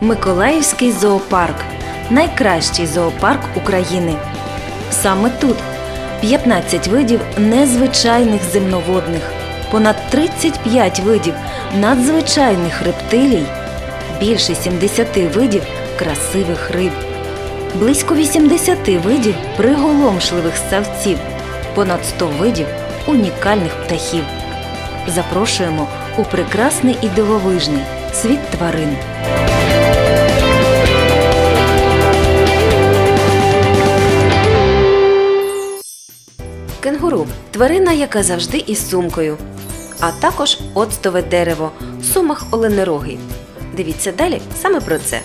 Миколаївський зоопарк найкращий зоопарк України. Саме тут 15 видів незвичайних земноводних, понад 35 видів надзвичайних рептилій, більше 70 видів красивих риб, близько 80 видів приголомшливих ссавців, понад 100 видів унікальних птахів. Запрошуємо у прекрасний і дивовижний світ тварин. Кенгуру тварина, яка завжди із сумкою, а також оцтове дерево, сумах оленерогий. Дивіться далі саме про це.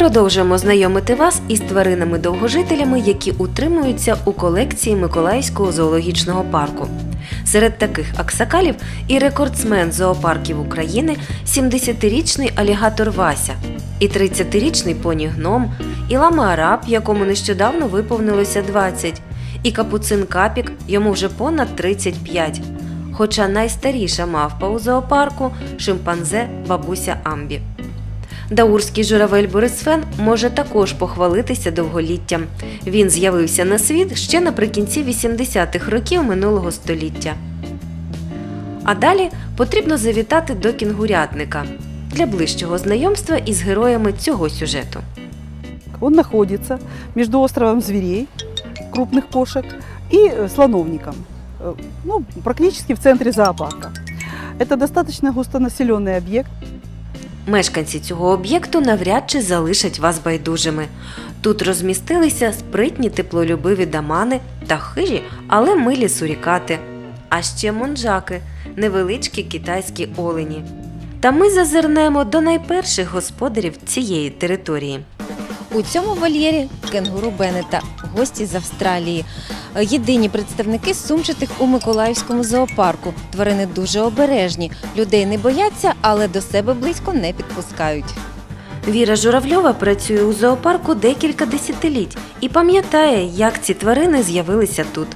Продовжуємо знайомити вас із тваринами-довгожителями, які утримуються у колекції Миколаївського зоологічного парку. Серед таких аксакалів і рекордсмен зоопарків України 70-річний алігатор Вася, і 30-річний поні гном, і лама араб, якому нещодавно виповнилося 20, і капуцин капік, йому вже понад 35. Хоча найстаріша мавпа у зоопарку шимпанзе бабуся Амбі. Даурський журавель Борисфен може також похвалитися довголіттям. Він з'явився на світ ще наприкінці 80-х років минулого століття. А далі потрібно завітати до кінгурятника для ближчого знайомства із героями цього сюжету. Он находится между островом зверей, крупных кошек, и э, слоновником, Э, ну, практически в центре зоопарка. Это достаточно густонаселенный объект. Мешканці цього об'єкту навряд чи залишать вас байдужими. Тут розмістилися спритні теплолюбиві дамани та хижі, але милі сурікати. А ще монжаки, невеличкі китайські олені. Та ми зазирнемо до найперших господарів цієї території. У цьому вольєрі кенгуру Беннета, гості з Австралії. Е, Єдині представники сумчатих у Миколаївському зоопарку. Тварини дуже обережні, людей не бояться, але до себе близько не підпускають. Віра Журавльова працює у зоопарку декілька десятиліть і пам'ятає, як ці тварини з'явилися тут.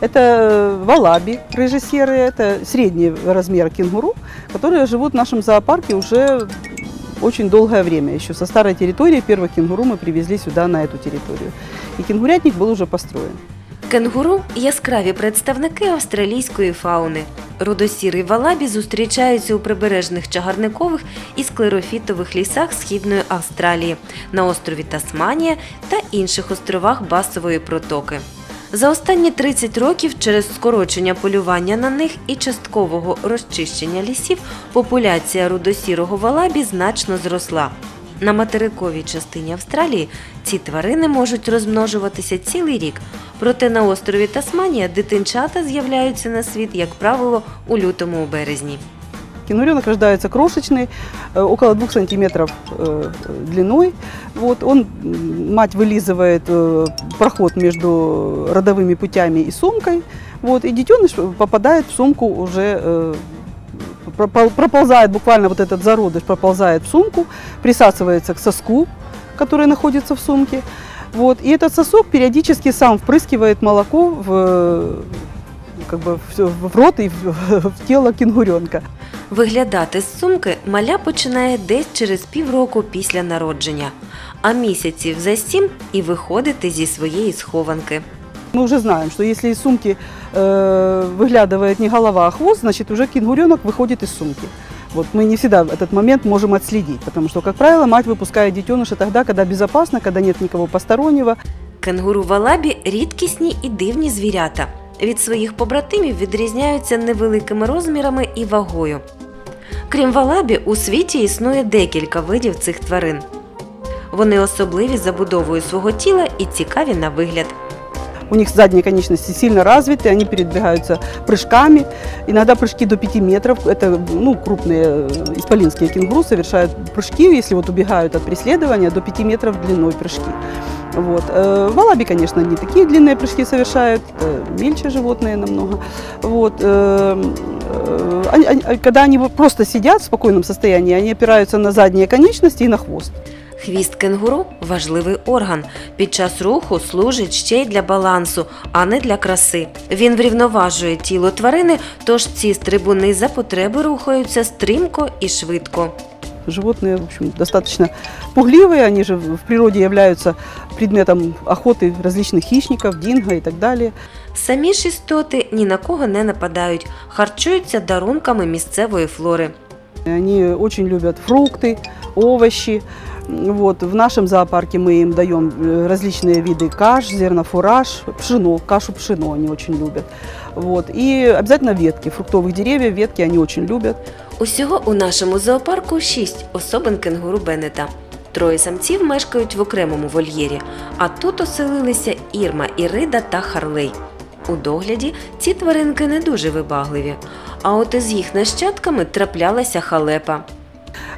Это э, валаби рыжесерые, это средний размер кенгуру, которые живут в нашем зоопарке уже очень долгое время. Еще со старой территории первых кенгуру мы привезли сюда, на эту территорию. И кенгурятник был уже построен. Кенгуру яскраві представники австралійської фауни. Рудосірий валабі зустрічаються у прибережних чагарникових і склерофітових лісах Східної Австралії, на острові Тасманія та інших островах Басової протоки. За останні 30 років через скорочення полювання на них і часткового розчищення лісів популяція рудосірого валабі значно зросла. На материковій частині Австралії ці тварини можуть розмножуватися цілий рік, проте на острові Тасманія дитинчата з'являються на світ, як правило, у лютому у березні. Кенгуренок рождается крошечный, э, около 2 сантиметров э, длиной. Вот, он, мать вылизывает э, проход между родовыми путями и сумкой. Вот, и детеныш попадает в сумку уже, пропол- проползает буквально вот этот зародыш, проползает в сумку, присасывается к соску, который находится в сумке. Вот, и этот сосок периодически сам впрыскивает молоко в, как бы, в, в рот и в, в тело кенгуренка. Виглядати з сумки маля починає десь через півроку після народження, а місяців за сім і виходити зі своєї схованки. Мы уже знаем, что если из сумки э, выглядывает не голова, а хвост, значит уже кенгуренок выходит из сумки. Вот мы не всегда этот момент можем отследить, потому что, как правило, мать выпускает детеныша тогда, когда безопасно, когда нет никого постороннего. Кенгуру валабі рідкісні і дивні звірята. Від своїх побратимів відрізняються невеликими розмірами і вагою. Крім валабі, у світі існує декілька видів цих тварин. Вони особливі забудовою свого тіла і цікаві на вигляд. У них задние конечности сильно развиты, они передвигаются прыжками. Иногда прыжки до 5 метров. Это ну, крупные э, исполинские кенгуру совершают прыжки, если вот убегают от преследования, до 5 метров длиной прыжки. Вот. Э, Валаби, конечно, не такие длинные прыжки совершают, это мельче животные намного. Вот. э, э, они- они- Когда они вот просто сидят в спокойном состоянии, они опираются на задние конечности и на хвост. Хвіст кенгуру важливий орган. Під час руху служить ще й для балансу, а не для краси. Він врівноважує тіло тварини, тож ці стрибуни за потреби рухаються стрімко і швидко. Животные, в общем, достаточно пугливые, они же в природе являются предметом охоты различных хищников, динго и так далее. Самі ж істоти ні на кого не нападають, харчуються дарунками місцевої флори. Они очень любят фрукты, овощи. Вот, в нашем зоопарке мы им даем э, различные виды каш, зернофураж, пшено, кашу пшено они очень любят. Вот, и обязательно ветки, фруктовых деревьев, ветки они очень любят. Усього у нашому зоопарку шість особин кенгуру Беннета. Троє самців мешкають в окремому вольєрі, а тут оселилися Ірма, Ірида та Харлей. У догляді ці тваринки не дуже вибагливі, а от із їх нащадками траплялася халепа.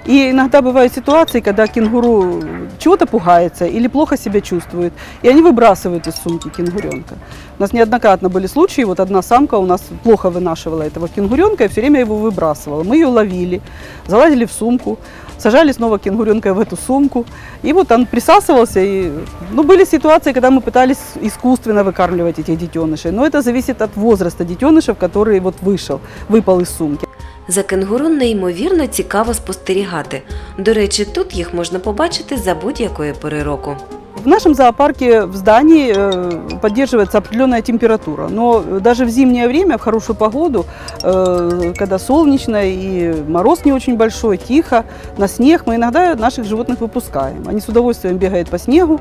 И иногда бывают ситуации, когда кенгуру чего-то пугается или плохо себя чувствует, и они выбрасывают из сумки кенгуренка. У нас неоднократно были случаи, вот одна самка у нас плохо вынашивала этого кенгуренка и все время его выбрасывала. Мы ее ловили, залазили в сумку, сажали снова кенгуренка в эту сумку, и вот он присасывался. И, ну, были ситуации, когда мы пытались искусственно выкармливать этих детенышей, но это зависит от возраста детенышев, который вот вышел, выпал из сумки. За кенгуру неймовірно цікаво спостерігати. До речі, тут їх можна побачити за будь-якої пори року. В нашем зоопарке в здании э, поддерживается определенная температура, но даже в зимнее время, в хорошую погоду, э, когда солнечно и мороз не очень большой, тихо, на снег, мы иногда наших животных выпускаем. Они с удовольствием бегают по снегу,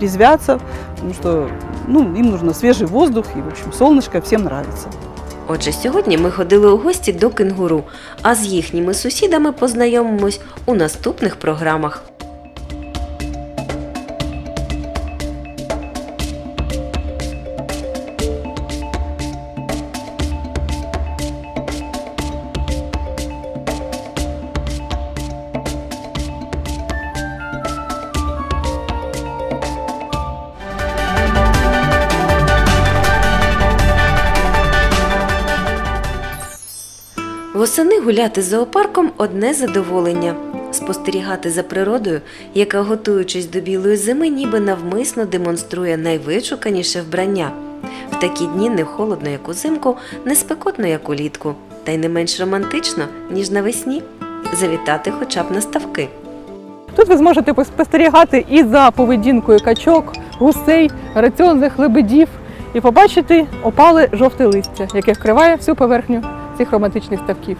резвятся, потому что ну, им нужно свежий воздух и, в общем, солнышко всем нравится. Отже, сьогодні ми ходили у гості до кенгуру, а з їхніми сусідами познайомимось у наступних програмах. Восени гуляти зоопарком одне задоволення. Спостерігати за природою, яка, готуючись до білої зими, ніби навмисно демонструє найвишуканіше вбрання. В такі дні не холодно, як узимку, не спекотно, як улітку, та й не менш романтично, ніж навесні. Завітати хоча б на ставки. Тут ви зможете спостерігати і за поведінкою качок, гусей, раціонних лебедів і побачити опале жовте листя, яке вкриває всю поверхню цих романтичних ставків.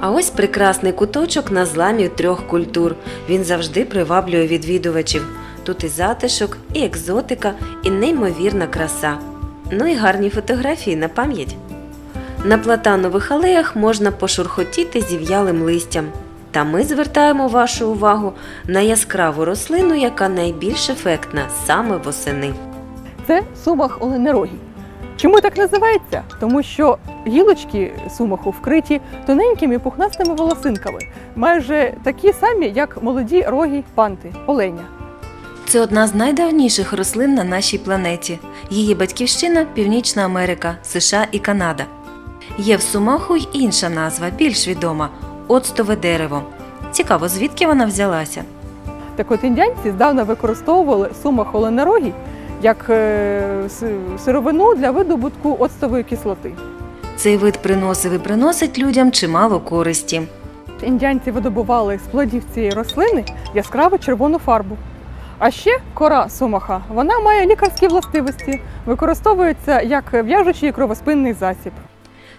А ось прекрасний куточок на зламі трьох культур. Він завжди приваблює відвідувачів. Тут і затишок, і екзотика, і неймовірна краса. Ну і гарні фотографії на пам'ять. На платанових алеях можна пошурхотіти зів'ялим листям. Та ми звертаємо вашу увагу на яскраву рослину, яка найбільш ефектна саме восени. Це сумах оленерогій. Чому так називається? Тому що гілочки сумаху вкриті тоненькими пухнастими волосинками, майже такі самі, як молоді рогі панти оленя. Це одна з найдавніших рослин на нашій планеті. Її батьківщина Північна Америка, США і Канада. Є в Сумаху й інша назва, більш відома оцтове дерево. Цікаво, звідки вона взялася? Так от індіанці здавна використовували сумах оленерогій як е, сировину для видобутку оцтової кислоти. Цей вид приносив і приносить людям чимало користі. Індіанці видобували з плодів цієї рослини яскраву червону фарбу. А ще кора сумаха вона має лікарські властивості, використовується як в'яжучий кровоспинний засіб.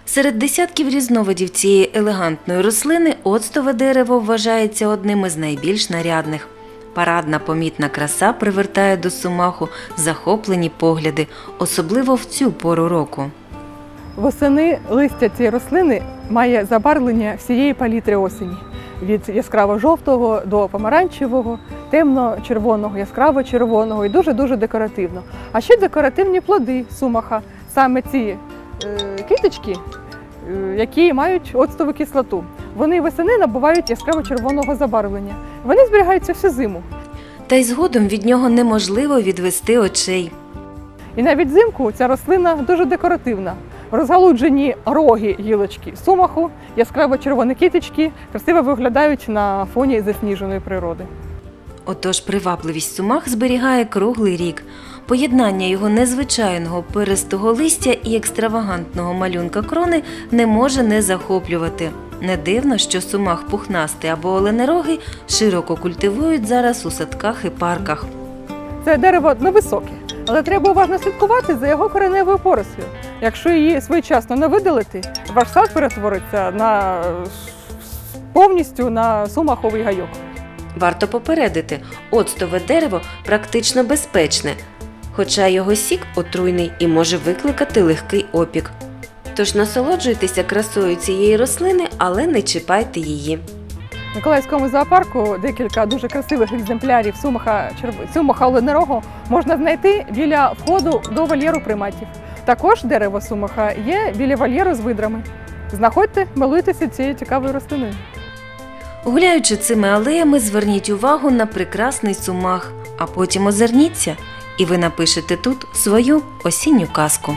Серед десятків різновидів цієї елегантної рослини оцтове дерево вважається одним із найбільш нарядних. Парадна помітна краса привертає до сумаху захоплені погляди, особливо в цю пору року. Восени листя цієї рослини має забарвлення всієї палітри осені від яскраво жовтого до помаранчевого темно-червоного, яскраво-червоного і дуже-дуже декоративно. А ще декоративні плоди сумаха, саме ці е, квіточки, е, які мають оцтову кислоту. Вони восени набувають яскраво-червоного забарвлення. Вони зберігаються всю зиму. Та й згодом від нього неможливо відвести очей. І навіть взимку ця рослина дуже декоративна. Розгалуджені роги гілочки сумаху, яскраво червоні кіточки красиво виглядають на фоні засніженої природи. Отож привабливість сумах зберігає круглий рік. Поєднання його незвичайного перистого листя і екстравагантного малюнка крони не може не захоплювати. Не дивно, що сумах пухнастий або оленерогий широко культивують зараз у садках і парках. Це дерево невисоке, але треба уважно слідкувати за його кореневою порослю. Якщо її своєчасно не видалити, ваш сад перетвориться на повністю на сумаховий гайок. Варто попередити, оцтове дерево практично безпечне, хоча його сік отруйний і може викликати легкий опік. Тож насолоджуйтеся красою цієї рослини, але не чіпайте її. В Миколаївському зоопарку декілька дуже красивих екземплярів сумаха, сумаха оленерого можна знайти біля входу до вольєру приматів. Також дерево сумаха є біля вольєру з видрами. Знаходьте, милуйтеся цією цікавою рослиною. Гуляючи цими алеями, зверніть увагу на прекрасний сумах, а потім озирніться, і ви напишете тут свою осінню казку.